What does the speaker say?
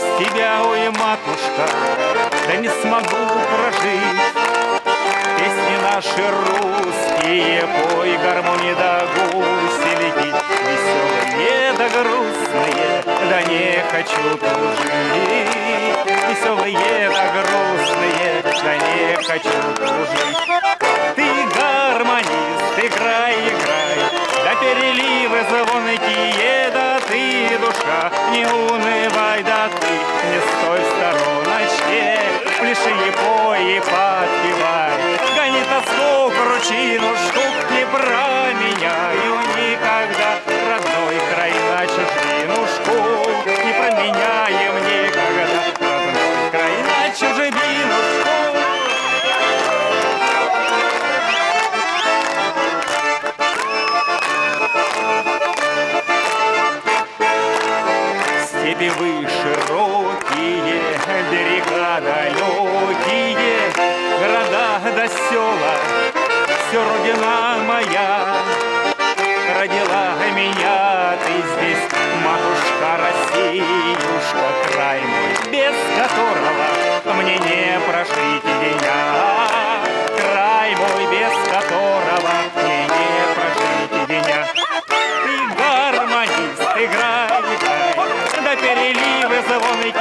без тебя, ой, матушка, да не смогу прожить. Песни наши русские, пой гармонии да гуси Веселые да грустные, да не хочу дружить Веселые да грустные, да не хочу дружить Ты гармонист, играй, играй, да переливы звонкие, да ты душа не унывай. Стороночке, пляши и подпевай, гони тоску, кручину, штук не променяю никогда, родной край на чужбинушку, не променяем никогда, родной край на чужбинушку. Степи вы широкие, весела, все родина моя. Родила меня ты здесь, матушка Россиюшка, край мой, без которого мне не прожить дня. Край мой, без которого мне не прожить дня. Ты гармонист, играй, играй, до переливы звонкий.